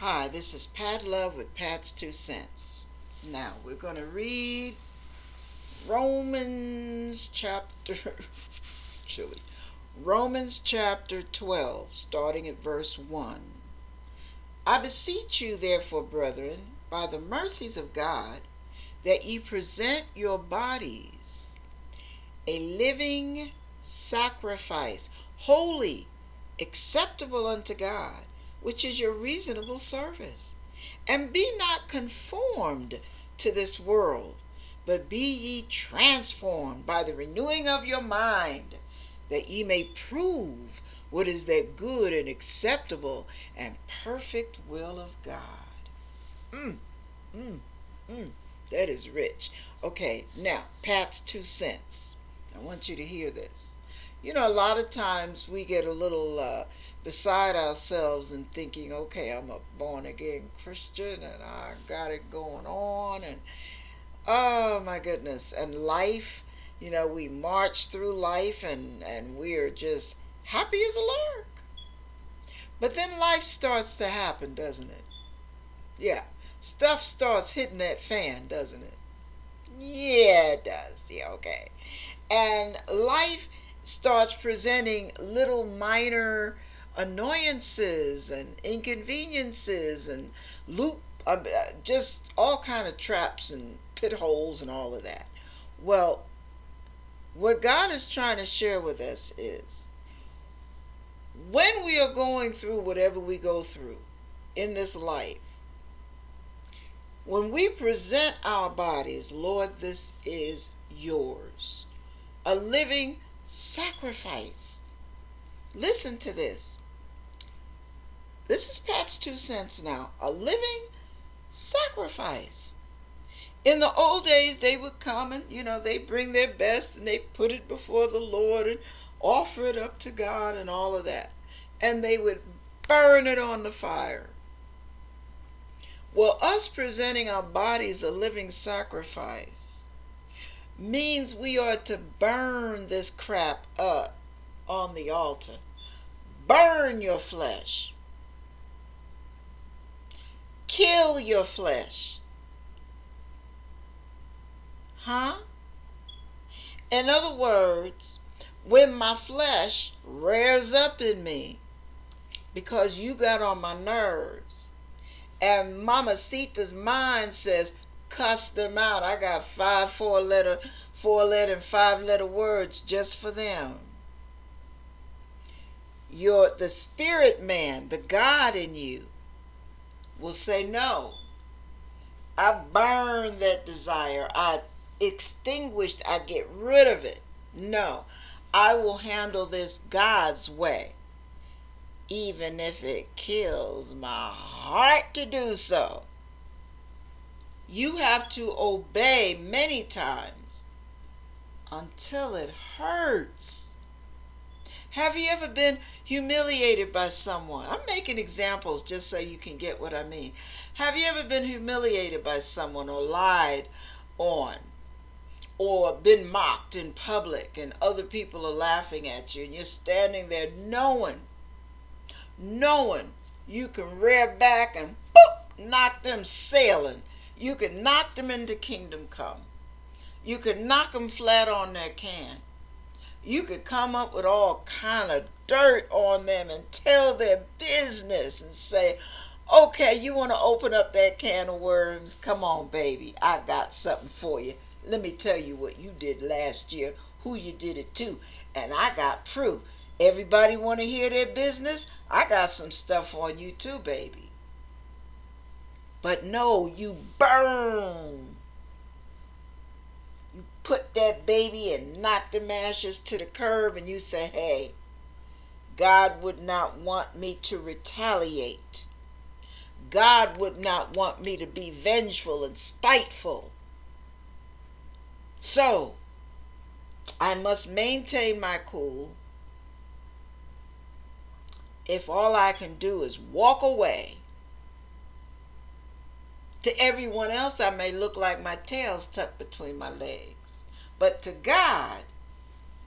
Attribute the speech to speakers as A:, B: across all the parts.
A: Hi, this is Pat Love with Pat's Two Cents. Now we're going to read Romans chapter chilly. Romans chapter 12, starting at verse 1. I beseech you, therefore, brethren, by the mercies of God, that ye present your bodies a living sacrifice, holy, acceptable unto God which is your reasonable service. And be not conformed to this world, but be ye transformed by the renewing of your mind, that ye may prove what is that good and acceptable and perfect will of God. Mm, mm, mm. That is rich. Okay, now, Pat's two cents. I want you to hear this. You know, a lot of times we get a little uh, beside ourselves and thinking, okay, I'm a born again Christian and I got it going on and oh my goodness. And life, you know, we march through life and, and we're just happy as a lark. But then life starts to happen, doesn't it? Yeah. Stuff starts hitting that fan, doesn't it? Yeah, it does. Yeah, okay. And life starts presenting little minor annoyances and inconveniences and loop uh, just all kind of traps and pit holes and all of that. Well what god is trying to share with us is when we are going through whatever we go through in this life when we present our bodies lord this is yours a living sacrifice listen to this this is Pat's two cents now. A living sacrifice. In the old days, they would come and, you know, they bring their best and they put it before the Lord and offer it up to God and all of that. And they would burn it on the fire. Well, us presenting our bodies a living sacrifice means we are to burn this crap up on the altar. Burn your flesh kill your flesh. Huh? In other words, when my flesh rears up in me because you got on my nerves, and Mama Sita's mind says, cuss them out. I got five four letter, four letter, and five letter words just for them. Your the spirit man, the God in you, will say no. I burn that desire. I extinguished, I get rid of it. No, I will handle this God's way, even if it kills my heart to do so. You have to obey many times until it hurts. Have you ever been humiliated by someone. I'm making examples just so you can get what I mean. Have you ever been humiliated by someone or lied on or been mocked in public and other people are laughing at you and you're standing there knowing, knowing you can rear back and boop, knock them sailing. You can knock them into kingdom come. You can knock them flat on their can you could come up with all kind of dirt on them and tell their business and say, okay, you want to open up that can of worms? Come on, baby. I got something for you. Let me tell you what you did last year, who you did it to, and I got proof. Everybody want to hear their business? I got some stuff on you too, baby. But no, you burn You put that baby and knock the ashes to the curb and you say, hey, God would not want me to retaliate. God would not want me to be vengeful and spiteful. So, I must maintain my cool if all I can do is walk away. To everyone else, I may look like my tail's tucked between my legs. But to God,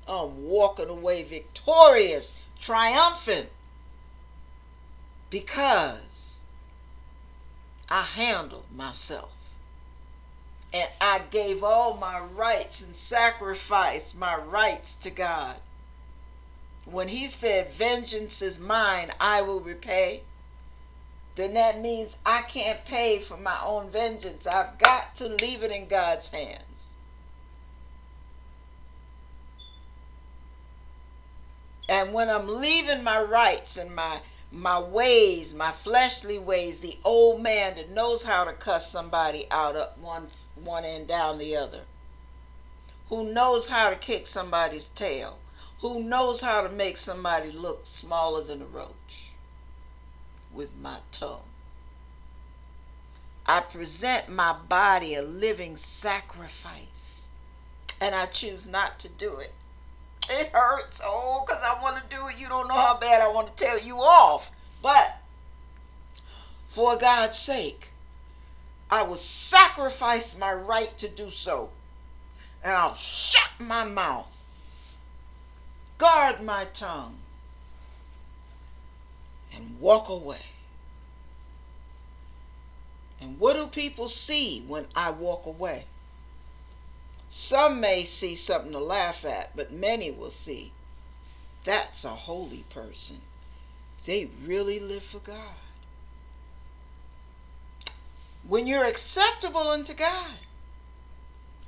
A: I'm walking away victorious, triumphant, because I handled myself. And I gave all my rights and sacrificed my rights to God. When He said, Vengeance is mine, I will repay, then that means I can't pay for my own vengeance. I've got to leave it in God's hands. And when I'm leaving my rights and my my ways, my fleshly ways, the old man that knows how to cuss somebody out up one one end down the other, who knows how to kick somebody's tail, who knows how to make somebody look smaller than a roach with my tongue. I present my body a living sacrifice, and I choose not to do it it hurts. Oh, because I want to do it. You don't know how bad I want to tell you off. But for God's sake, I will sacrifice my right to do so. And I'll shut my mouth, guard my tongue, and walk away. And what do people see when I walk away? Some may see something to laugh at, but many will see that's a holy person. They really live for God. When you're acceptable unto God,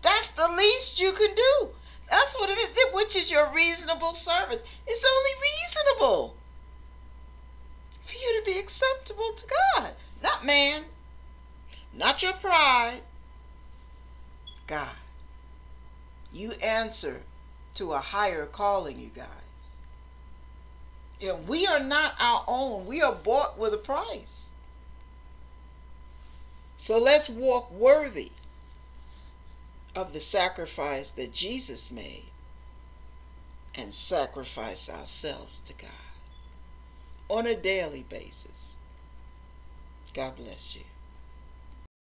A: that's the least you can do. That's what it is, which is your reasonable service. It's only reasonable for you to be acceptable to God, not man, not your pride, God. You answer to a higher calling, you guys. Yeah, we are not our own. We are bought with a price. So let's walk worthy of the sacrifice that Jesus made and sacrifice ourselves to God on a daily basis. God bless you.